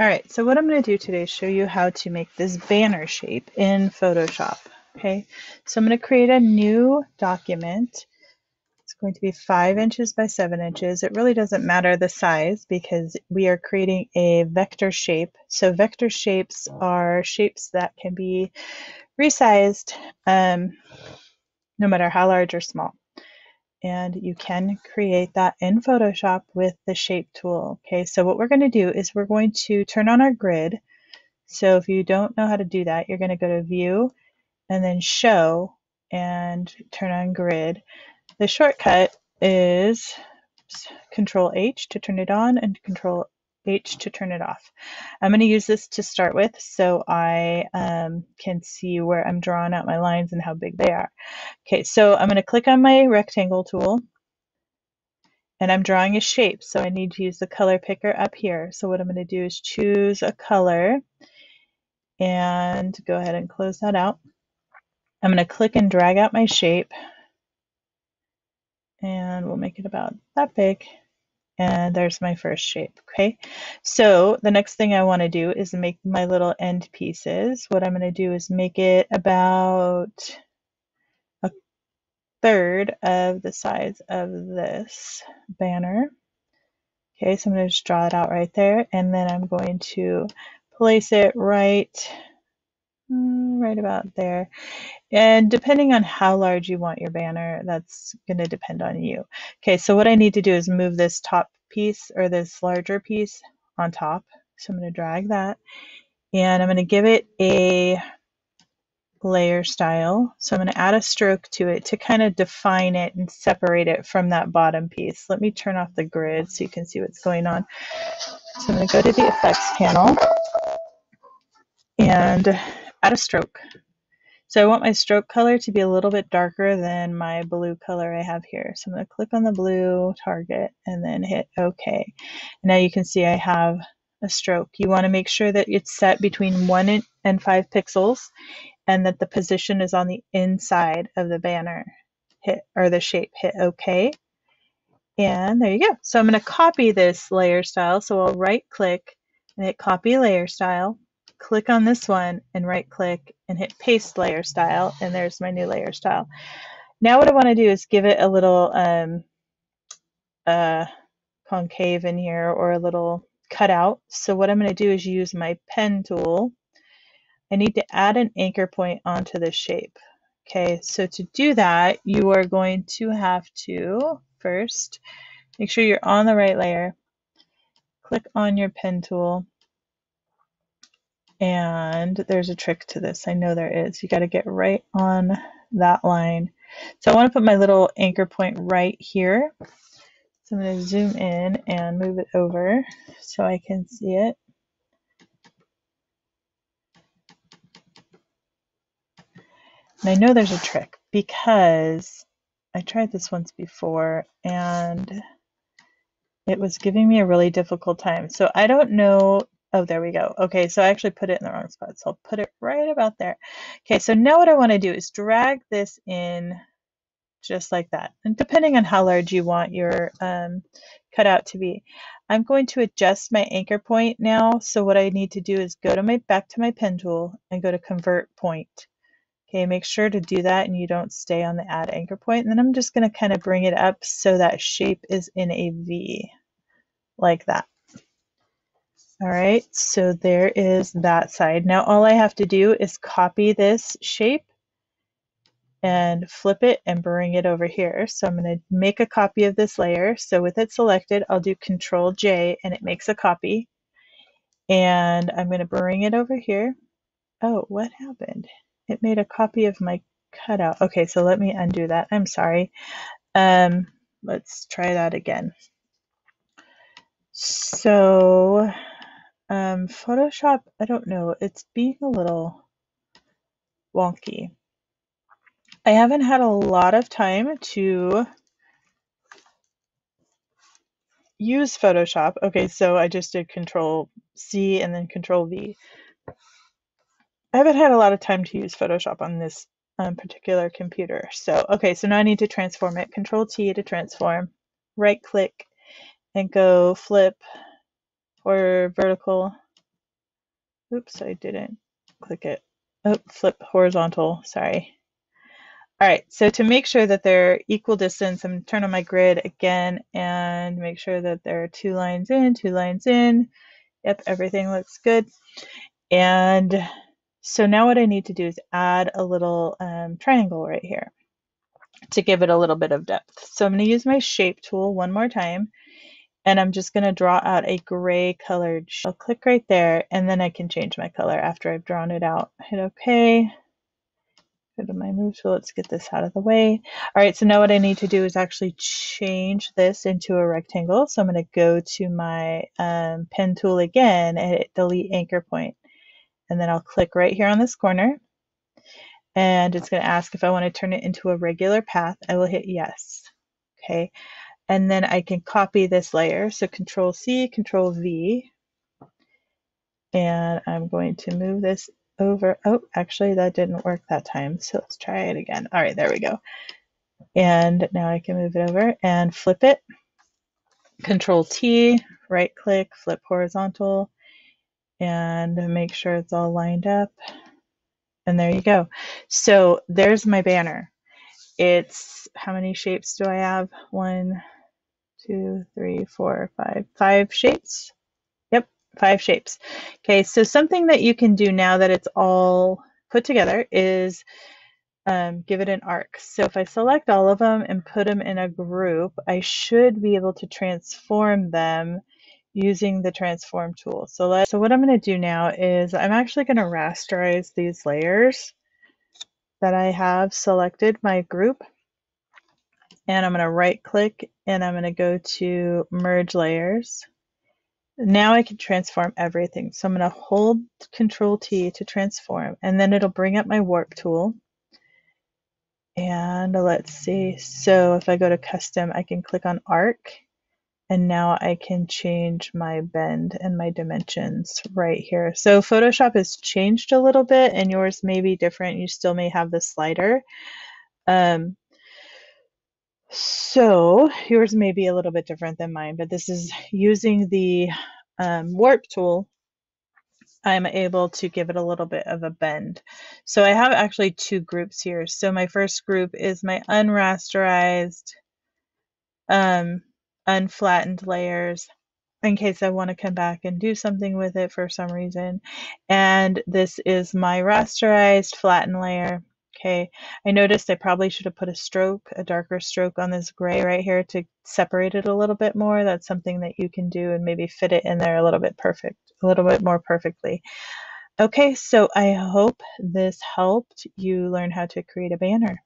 All right, so what I'm going to do today is show you how to make this banner shape in Photoshop. Okay, so I'm going to create a new document. It's going to be five inches by seven inches. It really doesn't matter the size because we are creating a vector shape. So vector shapes are shapes that can be resized um, no matter how large or small and you can create that in Photoshop with the shape tool. Okay, so what we're going to do is we're going to turn on our grid. So if you don't know how to do that, you're going to go to view and then show and turn on grid. The shortcut is control H to turn it on and control H to turn it off. I'm going to use this to start with so I um, can see where I'm drawing out my lines and how big they are. Okay, so I'm going to click on my rectangle tool and I'm drawing a shape. So I need to use the color picker up here. So what I'm going to do is choose a color and go ahead and close that out. I'm going to click and drag out my shape and we'll make it about that big and there's my first shape okay? So the next thing I want to do is make my little end pieces. What I'm going to do is make it about a third of the size of this banner. Okay so I'm going to just draw it out right there and then I'm going to place it right right about there and depending on how large you want your banner, that's going to depend on you. Okay, so what I need to do is move this top piece or this larger piece on top. So I'm going to drag that and I'm going to give it a layer style. So I'm going to add a stroke to it to kind of define it and separate it from that bottom piece. Let me turn off the grid so you can see what's going on. So I'm going to go to the effects panel and add a stroke. So I want my stroke color to be a little bit darker than my blue color I have here. So I'm going to click on the blue target and then hit OK. Now you can see I have a stroke. You want to make sure that it's set between 1 and 5 pixels and that the position is on the inside of the banner. Hit or the shape, hit OK. And there you go. So I'm going to copy this layer style. So I'll right click and hit copy layer style click on this one and right click and hit paste layer style and there's my new layer style. Now what I want to do is give it a little um, uh, concave in here or a little cutout. So what I'm going to do is use my pen tool. I need to add an anchor point onto the shape. Okay, so to do that, you are going to have to first make sure you're on the right layer. Click on your pen tool and there's a trick to this. I know there is. You got to get right on that line. So I want to put my little anchor point right here. So I'm going to zoom in and move it over so I can see it. And I know there's a trick because I tried this once before and it was giving me a really difficult time. So I don't know Oh, there we go. Okay, so I actually put it in the wrong spot. So I'll put it right about there. Okay, so now what I want to do is drag this in just like that. And depending on how large you want your um, cutout to be. I'm going to adjust my anchor point now. So what I need to do is go to my back to my pen tool and go to convert point. Okay, make sure to do that and you don't stay on the add anchor point. And then I'm just going to kind of bring it up so that shape is in a V like that. All right, so there is that side. Now all I have to do is copy this shape and flip it and bring it over here. So I'm going to make a copy of this layer. So with it selected, I'll do Control J and it makes a copy. And I'm going to bring it over here. Oh, what happened? It made a copy of my cutout. Okay, so let me undo that. I'm sorry. Um, let's try that again. So um, Photoshop, I don't know, it's being a little wonky. I haven't had a lot of time to use Photoshop. Okay, so I just did Control C and then Control V. I haven't had a lot of time to use Photoshop on this um, particular computer. So, okay, so now I need to transform it. Control T to transform, right click and go flip or vertical Oops, I didn't click it. Oh, flip horizontal, sorry. All right, so to make sure that they're equal distance, I'm turn on my grid again and make sure that there are two lines in, two lines in. Yep, everything looks good. And so now what I need to do is add a little um, triangle right here to give it a little bit of depth. So I'm going to use my shape tool one more time and I'm just going to draw out a gray colored. I'll click right there and then I can change my color after I've drawn it out. Hit OK. Go to my move tool. Let's get this out of the way. All right, so now what I need to do is actually change this into a rectangle. So I'm going to go to my um, pen tool again and hit delete anchor point. And then I'll click right here on this corner. And it's going to ask if I want to turn it into a regular path. I will hit yes. Okay. And then I can copy this layer. So Control C, Control V. And I'm going to move this over. Oh, actually, that didn't work that time. So let's try it again. All right, there we go. And now I can move it over and flip it. Control T, right click, flip horizontal, and make sure it's all lined up. And there you go. So there's my banner. It's how many shapes do I have? One, two, three, four, five, five shapes Yep, five shapes. Okay, so something that you can do now that it's all put together is um, give it an arc. So if I select all of them and put them in a group, I should be able to transform them using the transform tool. So, let, so what I'm going to do now is I'm actually going to rasterize these layers that I have selected my group and I'm going to right click and I'm going to go to merge layers now I can transform everything. So I'm going to hold Control T to transform, and then it'll bring up my warp tool. And let's see. So if I go to custom, I can click on arc, and now I can change my bend and my dimensions right here. So Photoshop has changed a little bit, and yours may be different. You still may have the slider. Um, so yours may be a little bit different than mine, but this is using the um, warp tool. I'm able to give it a little bit of a bend. So I have actually two groups here. So my first group is my unrasterized, um, unflattened layers in case I want to come back and do something with it for some reason. And this is my rasterized flattened layer. Okay, I noticed I probably should have put a stroke, a darker stroke on this gray right here to separate it a little bit more. That's something that you can do and maybe fit it in there a little bit perfect, a little bit more perfectly. Okay, so I hope this helped you learn how to create a banner.